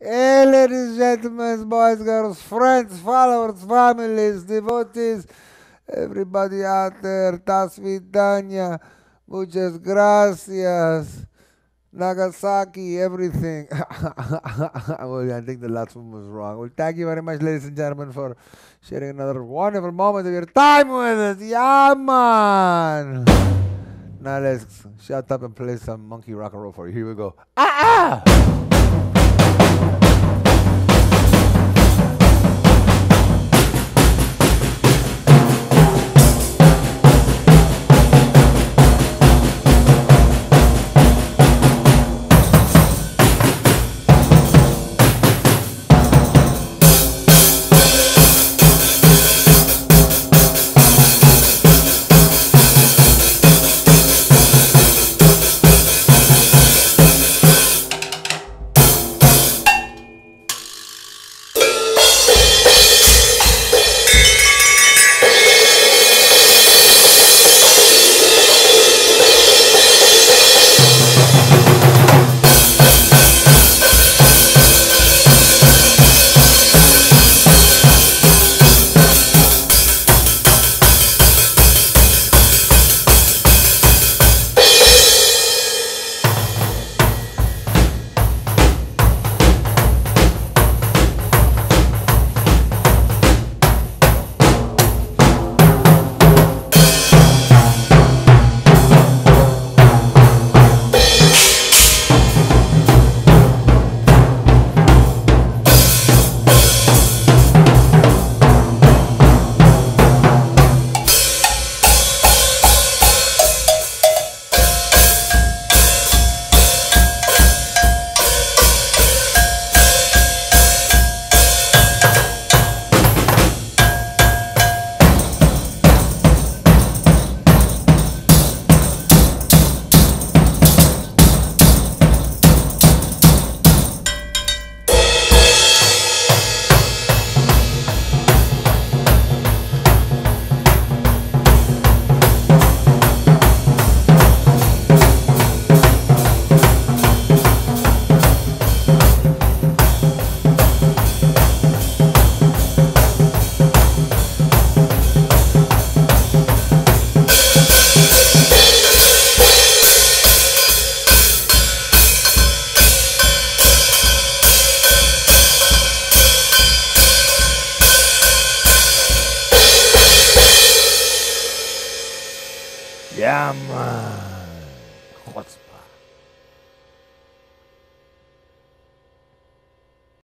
Hey, ladies, gentlemen, boys, girls, friends, followers, families, devotees, everybody out there, Tas Vidanya, muchas gracias, Nagasaki, everything. well, I think the last one was wrong. Well, thank you very much, ladies and gentlemen, for sharing another wonderful moment of your time with us. Yeah, man. Now let's shut up and play some monkey rock and roll for you. Here we go. Ah! ah! Ja, Mann. Rotz.